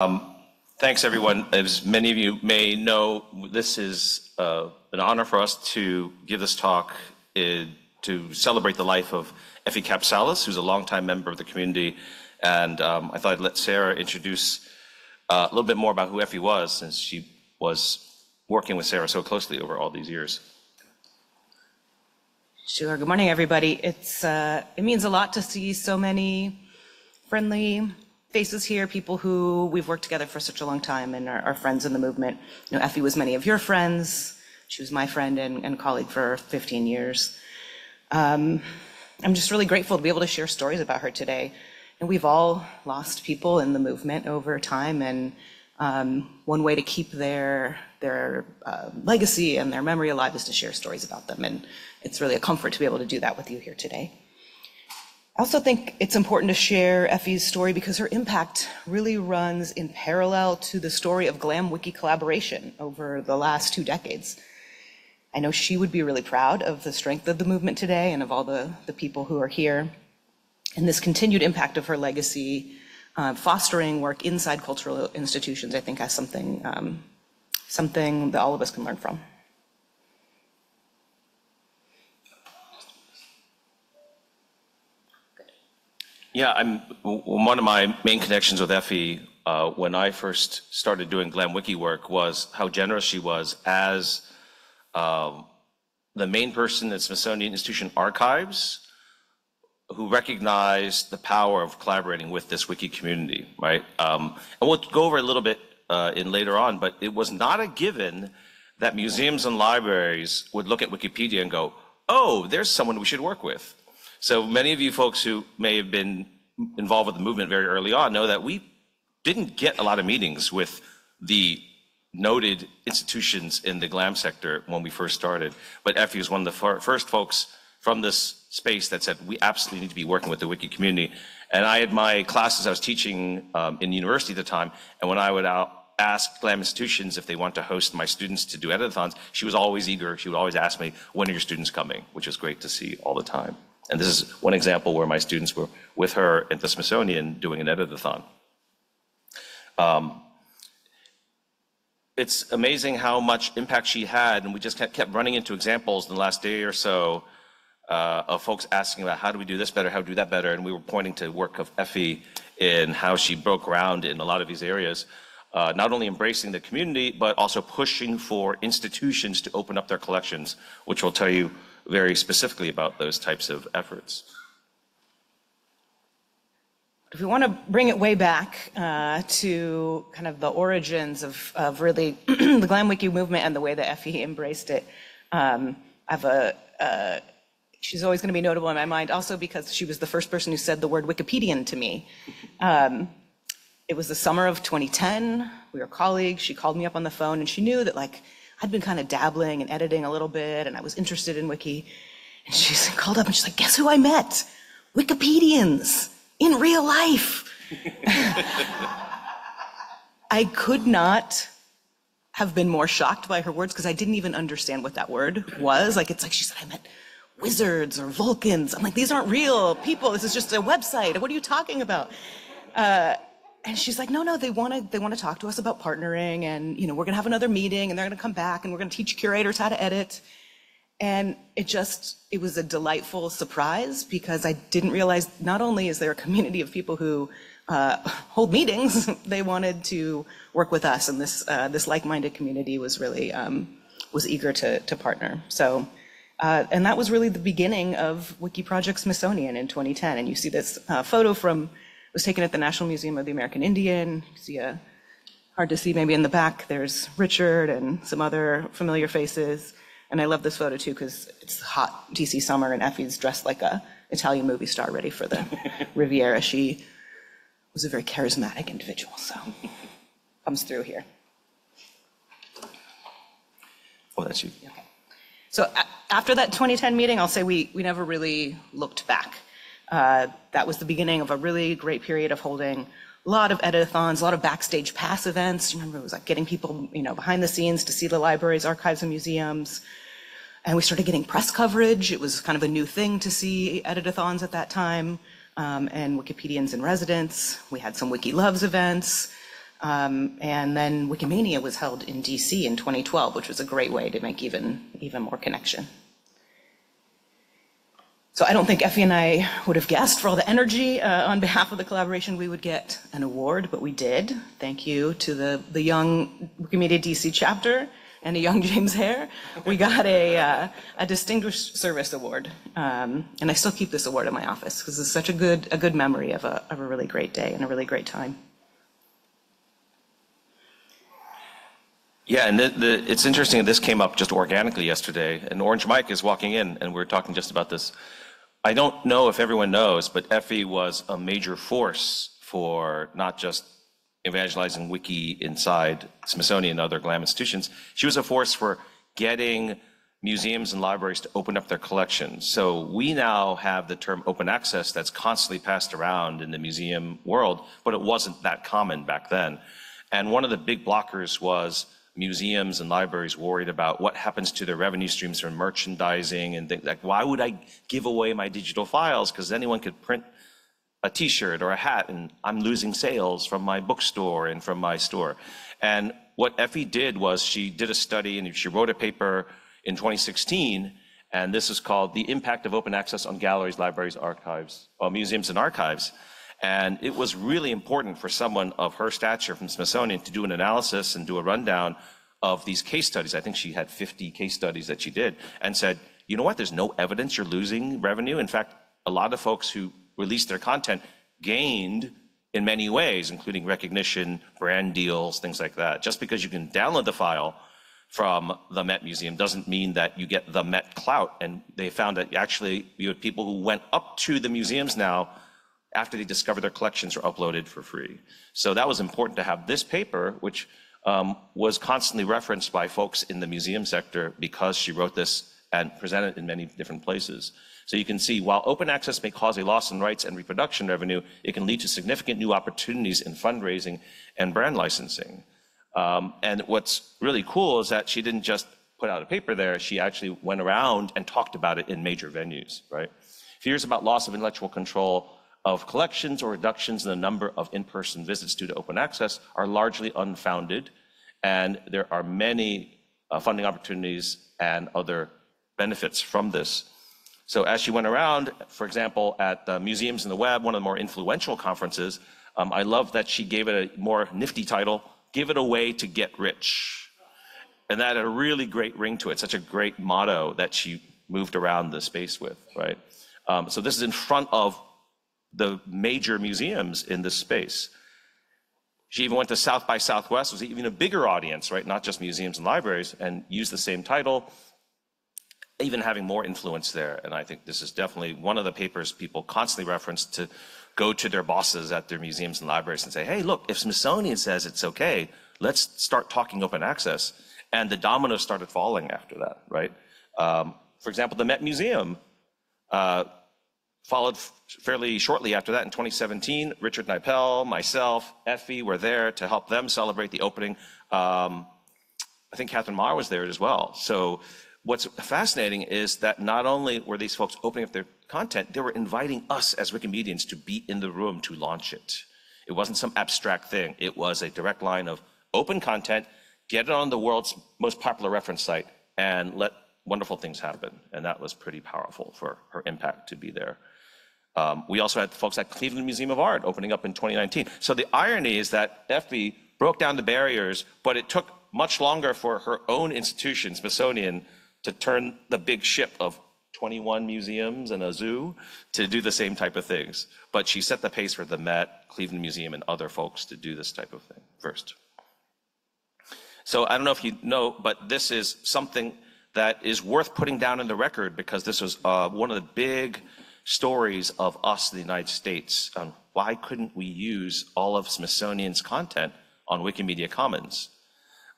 Um, thanks, everyone. As many of you may know, this is uh, an honor for us to give this talk uh, to celebrate the life of Effie Kapsalis, who's a longtime member of the community. And um, I thought I'd let Sara introduce uh, a little bit more about who Effie was, since she was working with Sara so closely over all these years. Sure. Good morning, everybody. It means a lot to see so many friendly faces here, people who we've worked together for such a long time and are friends in the movement. You know, Effie was many of your friends. She was my friend and colleague for 15 years. Um, I'm just really grateful to be able to share stories about her today. And we've all lost people in the movement over time. And um, one way to keep their their uh, legacy and their memory alive is to share stories about them. And it's really a comfort to be able to do that with you here today. I also think it's important to share Effie's story because her impact really runs in parallel to the story of GLAM Wiki collaboration over the last two decades. I know she would be really proud of the strength of the movement today and of all the the people who are here. And this continued impact of her legacy, uh, fostering work inside cultural institutions, I think has something um, something that all of us can learn from. Yeah, one of my main connections with Effie uh, when I first started doing GLAM Wiki work was how generous she was as um, the main person at Smithsonian Institution Archives who recognized the power of collaborating with this wiki community. Right? Um, and we'll go over a little bit uh, in later on, but it was not a given that museums and libraries would look at Wikipedia and go, "Oh, there's someone we should work with." So many of you folks who may have been involved with the movement very early on know that we didn't get a lot of meetings with the noted institutions in the GLAM sector when we first started. But Effie was one of the first folks from this space that said, "We absolutely need to be working with the wiki community." And I had my classes I was teaching um, in university at the time. And when I would ask GLAM institutions if they want to host my students to do edit-a-thons, she was always eager. She would always ask me, "When are your students coming?" which was great to see all the time. And this is one example where my students were with her at the Smithsonian doing an edit-a-thon. Um, it's amazing how much impact she had. And we just kept running into examples in the last day or so uh, of folks asking about, "How do we do this better? How do we do that better?" And we were pointing to work of Effie in how she broke ground in a lot of these areas, uh, not only embracing the community, but also pushing for institutions to open up their collections, which will tell you very specifically about those types of efforts. If we want to bring it way back uh, to kind of the origins of really the GlamWiki movement and the way that Effie embraced it, um, she's always going to be notable in my mind also because she was the first person who said the word Wikipedian to me. Um, it was the summer of 2010. We were colleagues. She called me up on the phone, and she knew that I'd been kind of dabbling and editing a little bit, and I was interested in wiki. And she called up, and she's like, "Guess who I met? Wikipedians in real life." I could not have been more shocked by her words because I didn't even understand what that word was. Like, it's like she said, "I met wizards or Vulcans." I'm like, "These aren't real people. This is just a website. What are you talking about?" Uh, And she's like, "No, no, they want to they want to talk to us about partnering, and you know, we're going to have another meeting, and they're going to come back, and we're going to teach curators how to edit." And it just it was a delightful surprise because I didn't realize not only is there a community of people who uh, hold meetings, they wanted to work with us. And this uh, this like-minded community was really um, was eager to to partner. So, uh, and that was really the beginning of Wiki Project Smithsonian in 2010. And you see this photo from was taken at the National Museum of the American Indian. You see hard to see maybe in the back. There's Richard and some other familiar faces. And I love this photo too because it's hot DC summer, and Effie's dressed like an Italian movie star ready for the Riviera. She was a very charismatic individual, so comes through here. Oh, that's you. Okay. So after that 2010 meeting, I'll say we, we never really looked back. That was the beginning of a really great period of holding a lot of edit-a-thons, a lot of backstage pass events. Remember, it was like getting people you know, behind the scenes to see the libraries, archives, and museums. And we started getting press coverage. It was kind of a new thing to see edit-a-thons at that time and Wikipedians in residence. We had some Wiki Loves events. Um, And then Wikimania was held in DC in 2012, which was a great way to make even, even more connection. So I don't think Effie and I would have guessed for all the energy uh, on behalf of the collaboration, we would get an award, but we did. Thank you to the, the young Wikimedia DC chapter and a young James Hare. We got a, uh, a Distinguished Service Award. Um, and I still keep this award in my office because it's such a good, a good memory of a, of a really great day and a really great time. Yeah, and the, the, it's interesting, that this came up just organically yesterday, and Orange Mike is walking in, and we are talking just about this. I don't know if everyone knows, but Effie was a major force for not just evangelizing Wiki inside Smithsonian and other GLAM institutions. She was a force for getting museums and libraries to open up their collections. So we now have the term open access that's constantly passed around in the museum world, but it wasn't that common back then. And one of the big blockers was museums and libraries worried about what happens to their revenue streams from merchandising and things like, why would I give away my digital files? Because anyone could print a t-shirt or a hat and I'm losing sales from my bookstore and from my store. And what Effie did was she did a study and she wrote a paper in 2016 and this is called The Impact of Open Access on Galleries, Libraries, Archives, or Museums and Archives. And it was really important for someone of her stature from Smithsonian to do an analysis and do a rundown of these case studies. I think she had 50 case studies that she did and said, you know what, there's no evidence you're losing revenue. In fact, a lot of folks who released their content gained in many ways, including recognition, brand deals, things like that. Just because you can download the file from the Met Museum doesn't mean that you get the Met clout. And they found that actually you had people who went up to the museums now after they discovered their collections were uploaded for free. So that was important to have this paper, which um, was constantly referenced by folks in the museum sector because she wrote this and presented it in many different places. So you can see while open access may cause a loss in rights and reproduction revenue, it can lead to significant new opportunities in fundraising and brand licensing. Um, and what's really cool is that she didn't just put out a paper there, she actually went around and talked about it in major venues, right? Fears about loss of intellectual control of collections or reductions in the number of in-person visits due to open access are largely unfounded, and there are many uh, funding opportunities and other benefits from this. So as she went around, for example, at the Museums in the Web, one of the more influential conferences, um, I love that she gave it a more nifty title, Give It Away to Get Rich. And that had a really great ring to it, such a great motto that she moved around the space with, right? Um, so this is in front of the major museums in this space. She even went to South by Southwest, was even a bigger audience, right? Not just museums and libraries, and used the same title, even having more influence there. And I think this is definitely one of the papers people constantly reference to go to their bosses at their museums and libraries and say, hey, look, if Smithsonian says it's okay, let's start talking open access. And the dominoes started falling after that, right? Um, for example, the Met Museum uh, Followed fairly shortly after that in 2017, Richard Knipel, myself, Effie were there to help them celebrate the opening. Um, I think Katherine Maher was there as well. So what's fascinating is that not only were these folks opening up their content, they were inviting us as Wikimedians to be in the room to launch it. It wasn't some abstract thing. It was a direct line of open content, get it on the world's most popular reference site, and let wonderful things happen. And that was pretty powerful for her impact to be there. Um, we also had folks at Cleveland Museum of Art opening up in 2019. So the irony is that Effie broke down the barriers, but it took much longer for her own institution, Smithsonian, to turn the big ship of 21 museums and a zoo to do the same type of things. But she set the pace for the Met, Cleveland Museum, and other folks to do this type of thing first. So I don't know if you know, but this is something that is worth putting down in the record because this was uh, one of the big stories of us, in the United States, why couldn't we use all of Smithsonian's content on Wikimedia Commons?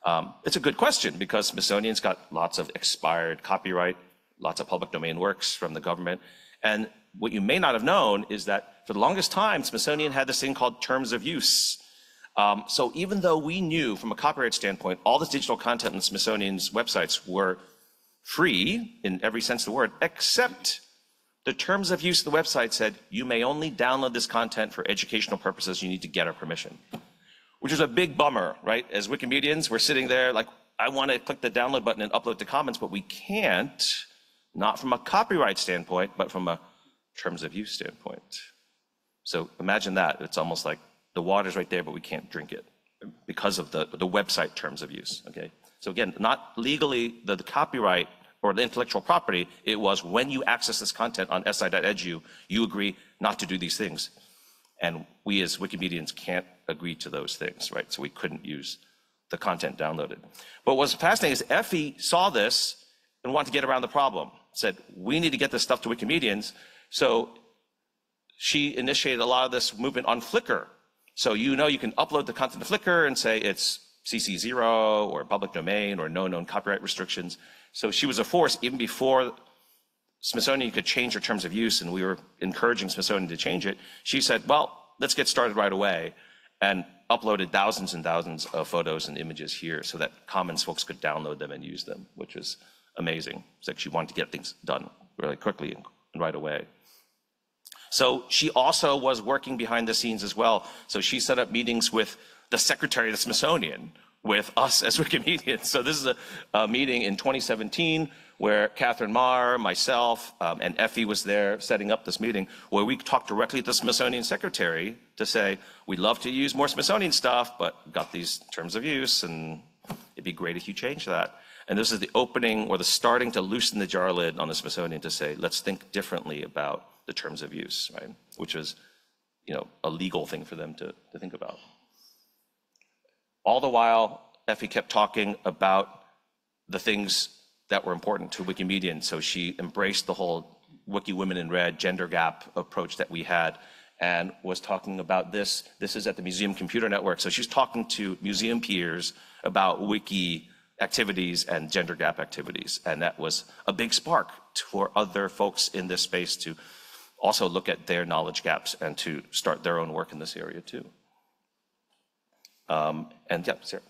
Um, it's a good question because Smithsonian's got lots of expired copyright, lots of public domain works from the government. And what you may not have known is that for the longest time, Smithsonian had this thing called terms of use. Um, so even though we knew from a copyright standpoint, all this digital content on Smithsonian's websites were free in every sense of the word, except the terms of use of the website said you may only download this content for educational purposes. You need to get our permission. which was a big bummer, right? As Wikimedians, we're sitting there like, I want to click the download button and upload the Commons, but we can't, not from a copyright standpoint, but from a terms of use standpoint. So imagine that. It's almost like the water's right there, but we can't drink it because of the, the website terms of use, okay? So again, not legally the, the copyright or the intellectual property, it was when you access this content on si.edu, you agree not to do these things. And we as Wikimedians can't agree to those things, right? So we couldn't use the content downloaded. But what's fascinating is Effie saw this and wanted to get around the problem. Said, we need to get this stuff to Wikimedians. So she initiated a lot of this movement on Flickr. So you know you can upload the content to Flickr and say it's CC0 or public domain or no known copyright restrictions. So she was a force even before Smithsonian could change her terms of use and we were encouraging Smithsonian to change it. She said, well, let's get started right away and uploaded thousands and thousands of photos and images here so that Commons folks could download them and use them, which was amazing. It's like she wanted to get things done really quickly and right away. So she also was working behind the scenes as well. So she set up meetings with the secretary of the Smithsonian, with us as Wikimedians. So this is a, a meeting in 2017 where Katherine Maher, myself, um, and Effie was there setting up this meeting where we talked directly to the Smithsonian secretary to say, we'd love to use more Smithsonian stuff, but got these terms of use and it'd be great if you change that. And this is the opening or the starting to loosen the jar lid on the Smithsonian to say, let's think differently about the terms of use, right? Which was, you know, a legal thing for them to, to think about. All the while, Effie kept talking about the things that were important to Wikimedians. So she embraced the whole Wiki Women in Red gender gap approach that we had and was talking about this. This is at the Museum Computer Network. So she's talking to museum peers about wiki activities and gender gap activities. And that was a big spark for other folks in this space to also look at their knowledge gaps and to start their own work in this area too. Um, and yeah, Sara.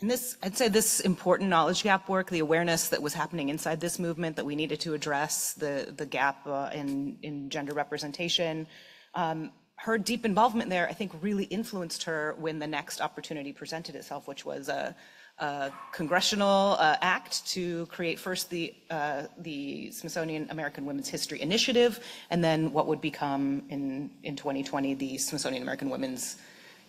And this, I'd say this important knowledge gap work, the awareness that was happening inside this movement that we needed to address the, the gap uh, in, in gender representation. Um, her deep involvement there, I think, really influenced her when the next opportunity presented itself, which was a, a congressional uh, act to create first the, uh, the Smithsonian American Women's History Initiative, and then what would become in, in 2020 the Smithsonian American Women's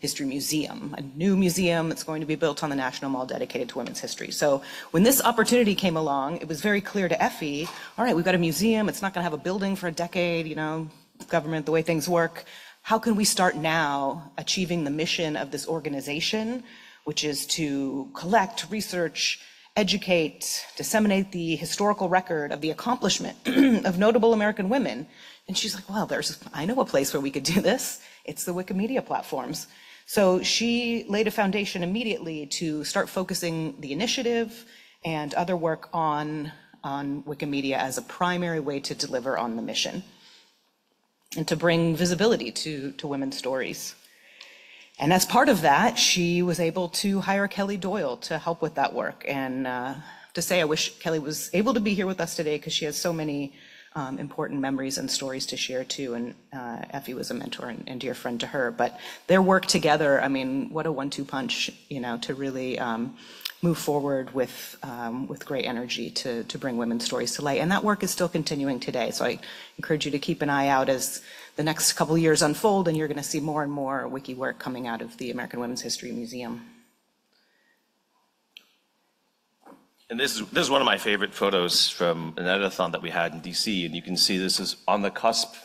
History Museum, a new museum that's going to be built on the National Mall dedicated to women's history. So when this opportunity came along, it was very clear to Effie, all right, we've got a museum, it's not gonna have a building for a decade, you know, government, the way things work. How can we start now achieving the mission of this organization, which is to collect, research, educate, disseminate the historical record of the accomplishment of notable American women. And she's like, well, there's, I know a place where we could do this. It's the Wikimedia platforms. So she laid a foundation immediately to start focusing the initiative and other work on, on Wikimedia as a primary way to deliver on the mission and to bring visibility to, to women's stories. And as part of that, she was able to hire Kelly Doyle to help with that work. And uh, to say, I wish Kelly was able to be here with us today because she has so many um, important memories and stories to share too. And uh, Effie was a mentor and, and, dear friend to her. But their work together, I mean, what a one-two punch, you know, to really um, move forward with um, with great energy to to bring women's stories to light. And that work is still continuing today. So I encourage you to keep an eye out as the next couple years unfold, and you're going to see more and more wiki work coming out of the American Women's History Museum. And this is, this is one of my favorite photos from an editathon that we had in DC. And you can see this is on the cusp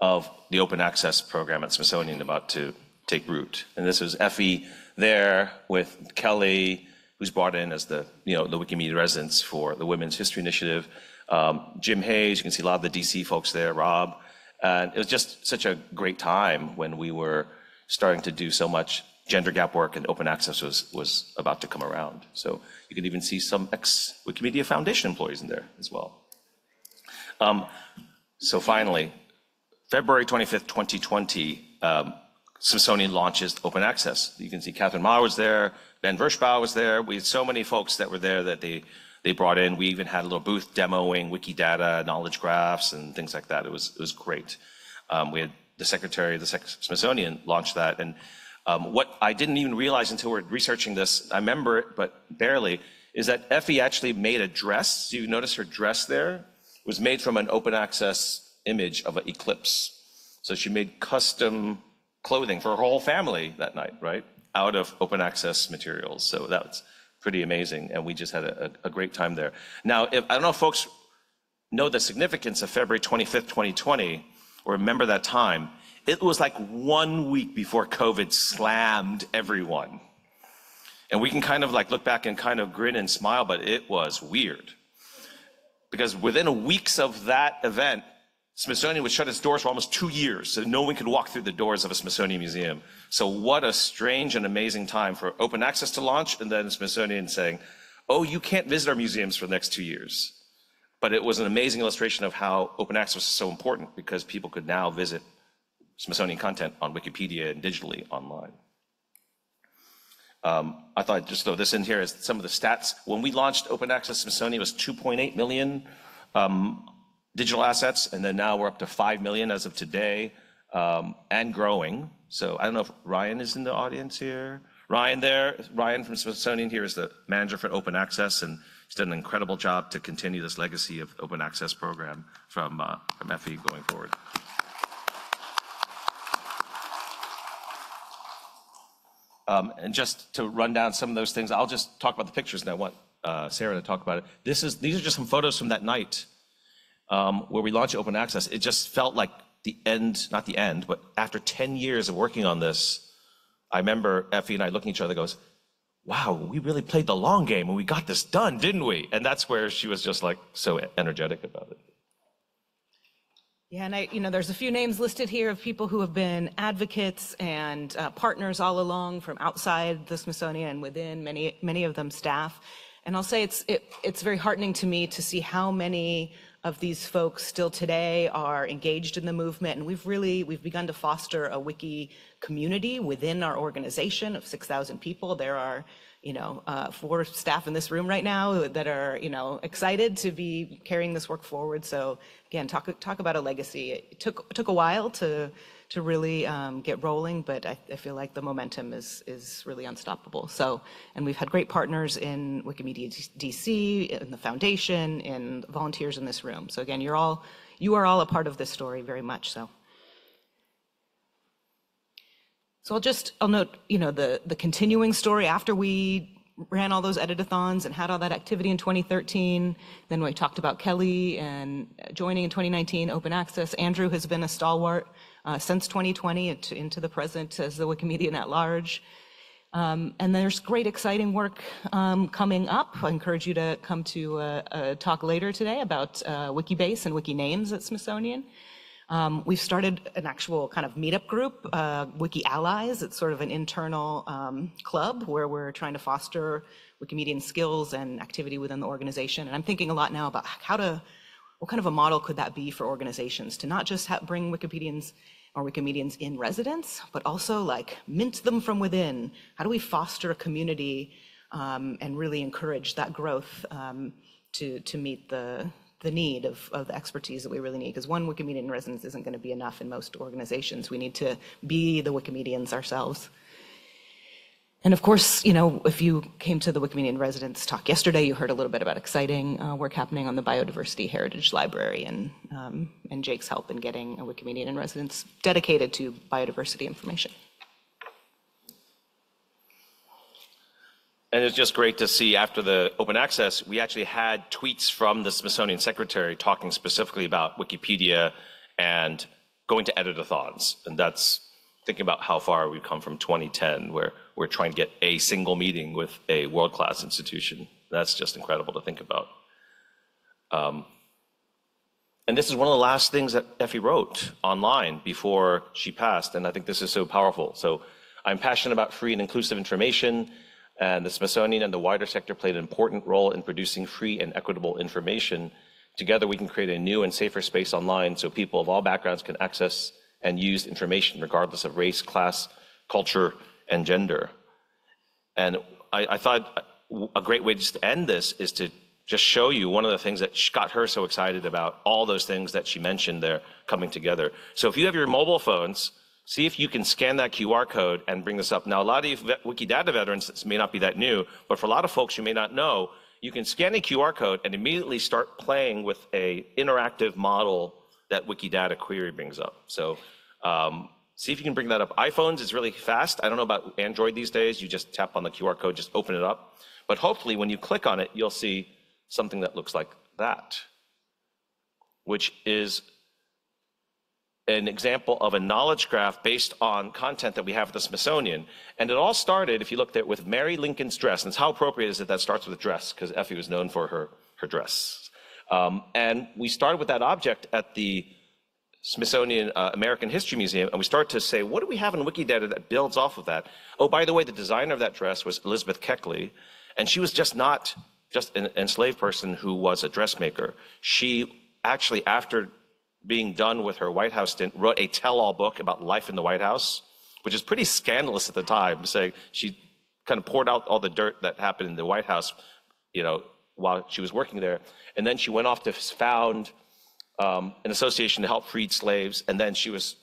of the open access program at Smithsonian about to take root. And this was Effie there with Kelly, who's brought in as the, you know, the Wikimedia residents for the Women's History Initiative. Um, Jim Hayes, you can see a lot of the DC folks there, Rob. And it was just such a great time when we were starting to do so much gender gap work and open access was, was about to come around. So you can even see some ex-Wikimedia Foundation employees in there as well. Um, so finally, February 25th, 2020, um, Smithsonian launches open access. You can see Katherine Maher was there, Ben Vershbow was there. We had so many folks that were there that they, they brought in. We even had a little booth demoing Wikidata, knowledge graphs, and things like that. It was, it was great. Um, we had the secretary of the Smithsonian launch that, and Um, what I didn't even realize until we're researching this, I remember it, but barely, is that Effie actually made a dress. So you notice her dress there it was made from an open access image of an eclipse. So she made custom clothing for her whole family that night, right? Out of open access materials. So that's pretty amazing. And we just had a, a great time there. Now, if, I don't know if folks know the significance of February 25th, 2020, or remember that time. It was like one week before COVID slammed everyone. And we can kind of like look back and kind of grin and smile, but it was weird. Because within weeks of that event, Smithsonian would shut its doors for almost two years, so no one could walk through the doors of a Smithsonian museum. So what a strange and amazing time for open access to launch, and then Smithsonian saying, oh, you can't visit our museums for the next two years. But it was an amazing illustration of how open access was so important because people could now visit Smithsonian content on Wikipedia and digitally online. Um, I thought I'd just throw this in here as some of the stats. When we launched Open Access Smithsonian, it was 2.8 million um, digital assets, and then now we're up to 5 million as of today, um, and growing. So I don't know if Ryan is in the audience here. Ryan there, Ryan from Smithsonian here is the manager for Open Access, and he's done an incredible job to continue this legacy of Open Access program from, uh, from Effie going forward. And just to run down some of those things, I'll just talk about the pictures and I want uh, Sara to talk about it. This is, these are just some photos from that night um, where we launched open access, it just felt like the end, not the end, but after 10 years of working on this, I remember Effie and I looking at each other goes, wow, we really played the long game and we got this done, didn't we? And that's where she was just like so energetic about it. Yeah, and I, you know, there's a few names listed here of people who have been advocates and uh, partners all along from outside the Smithsonian and within, many, many of them staff. And I'll say it's, it, it's very heartening to me to see how many of these folks still today are engaged in the movement. And we've really, we've begun to foster a wiki community within our organization of 6,000 people. There are, you know, uh, four staff in this room right now that are, you know, excited to be carrying this work forward. So again, talk, talk about a legacy. It took, took a while to, to really um, get rolling, but I, I, feel like the momentum is is really unstoppable. So, and we've had great partners in Wikimedia DC, in the foundation, in volunteers in this room. So again, you're all you are all a part of this story, very much so. So I'll just I'll note, you know, the the continuing story after we ran all those editathons and had all that activity in 2013. Then we talked about Kelly and joining in 2019, open access. Andrew has been a stalwart uh, since 2020 into, into, the present as the Wikimedian at large. Um, and there's great exciting work um, coming up. I encourage you to come to a, a talk later today about uh, Wikibase and Wikinames at Smithsonian. Um, we've started an actual kind of meetup group, uh, Wiki Allies. It's sort of an internal um, club where we're trying to foster Wikimedian skills and activity within the organization. And I'm thinking a lot now about how to, what kind of a model could that be for organizations to not just bring Wikipedians or Wikimedians in residence, but also like mint them from within. How do we foster a community um, and really encourage that growth um, to, to meet the, the need of, of the expertise that we really need? Because one Wikimedian in residence isn't going to be enough in most organizations. We need to be the Wikimedians ourselves. And of course, you know, if you came to the Wikimedian residence talk yesterday, you heard a little bit about exciting uh, work happening on the Biodiversity Heritage Library and, um, and Jake's help in getting a Wikimedian in residence dedicated to biodiversity information. It's just great to see after the open access, we actually had tweets from the Smithsonian secretary talking specifically about Wikipedia and going to editathons. And that's thinking about how far we've come from 2010, where we're trying to get a single meeting with a world-class institution. That's just incredible to think about. Um, and this is one of the last things that Effie wrote online before she passed, and I think this is so powerful. So I'm passionate about free and inclusive information, and the Smithsonian and the wider sector played an important role in producing free and equitable information. Together, we can create a new and safer space online so people of all backgrounds can access and use information regardless of race, class, culture, and gender. And I, I thought a great way just to end this is to just show you one of the things that got her so excited about all those things that she mentioned there coming together. So if you have your mobile phones, see if you can scan that QR code and bring this up. Now, a lot of you Wikidata veterans, this may not be that new, but for a lot of folks you may not know, you can scan a QR code and immediately start playing with a interactive model that Wikidata query brings up. So um, see if you can bring that up. iPhones is really fast. I don't know about Android these days. You just tap on the QR code, just open it up. But hopefully when you click on it, you'll see something that looks like that, which is an example of a knowledge graph based on content that we have at the Smithsonian. And it all started, if you looked at, with Mary Lincoln's dress. And it's how appropriate is it that starts with a dress? Because Effie was known for her, her dress. Um, and we started with that object at the Smithsonian uh, American History Museum, and we start to say, what do we have in Wikidata that builds off of that? Oh, by the way, the designer of that dress was Elizabeth Keckley, and she was just not just an enslaved person who was a dressmaker. She actually, after being done with her White House stint, wrote a tell-all book about life in the White House, which is pretty scandalous at the time, saying she kind of poured out all the dirt that happened in the White House, you know, while she was working there. And then she went off to found um, an association to help freed slaves, and then she was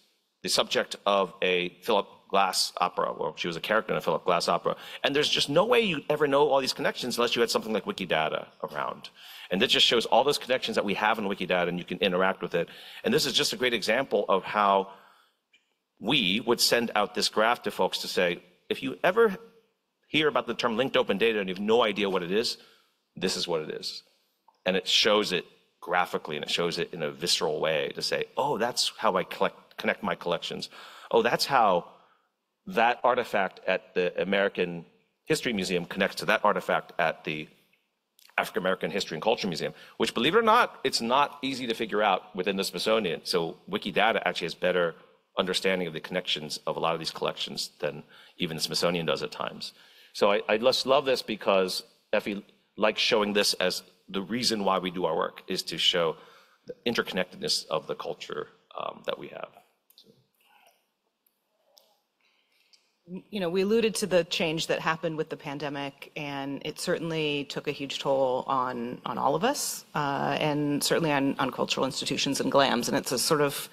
the subject of a Philip Glass opera, or she was a character in a Philip Glass opera. And there's just no way you ever know all these connections unless you had something like Wikidata around. And that just shows all those connections that we have in Wikidata and you can interact with it. And this is just a great example of how we would send out this graph to folks to say, if you ever hear about the term linked open data and you have no idea what it is, this is what it is. And it shows it graphically and it shows it in a visceral way to say, oh, that's how I collect, connect my collections. Oh, that's how that artifact at the American History Museum connects to that artifact at the African American History and Culture Museum, which, believe it or not, it's not easy to figure out within the Smithsonian. So Wikidata actually has better understanding of the connections of a lot of these collections than even the Smithsonian does at times. So I, I just love this because Effie likes showing this as the reason why we do our work is to show the interconnectedness of the culture um, that we have. You know, we alluded to the change that happened with the pandemic, and it certainly took a huge toll on on all of us, uh, and certainly on on cultural institutions and GLAMs. And it's a sort of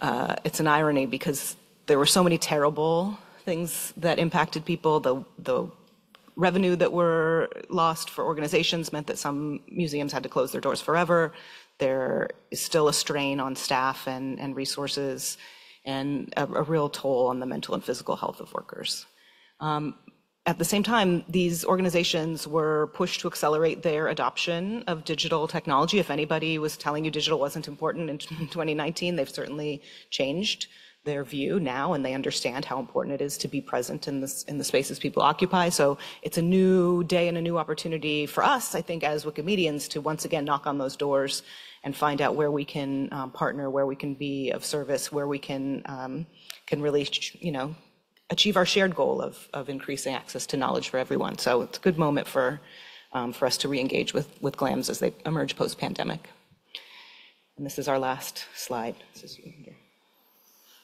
uh, it's an irony because there were so many terrible things that impacted people. The the revenue that were lost for organizations meant that some museums had to close their doors forever. There is still a strain on staff and and resources and a, a real toll on the mental and physical health of workers. Um, at the same time, these organizations were pushed to accelerate their adoption of digital technology. If anybody was telling you digital wasn't important in 2019, they've certainly changed their view now and they understand how important it is to be present in this in the spaces people occupy. So it's a new day and a new opportunity for us, I think, as Wikimedians to once again knock on those doors and find out where we can um, partner, where we can be of service, where we can um, can really, you know, achieve our shared goal of of increasing access to knowledge for everyone. So it's a good moment for um, for us to re-engage with with GLAMs as they emerge post-pandemic. And this is our last slide.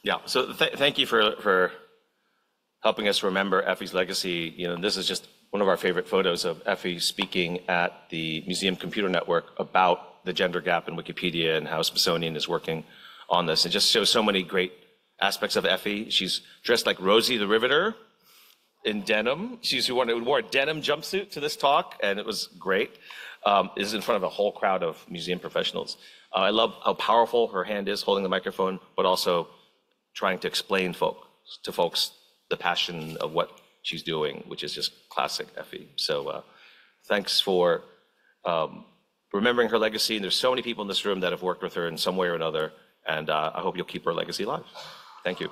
Yeah. So th- thank you for for helping us remember Effie's legacy. You know, this is just one of our favorite photos of Effie speaking at the Museum Computer Network about the gender gap in Wikipedia and how Smithsonian is working on this. It just shows so many great aspects of Effie. She's dressed like Rosie the Riveter in denim. She's who wore a denim jumpsuit to this talk, and it was great. Um, is in front of a whole crowd of museum professionals. Uh, I love how powerful her hand is holding the microphone, but also trying to explain folk, to folks the passion of what she's doing, which is just classic Effie. So uh, thanks for um, remembering her legacy. And there's so many people in this room that have worked with her in some way or another. And uh, I hope you'll keep her legacy alive. Thank you.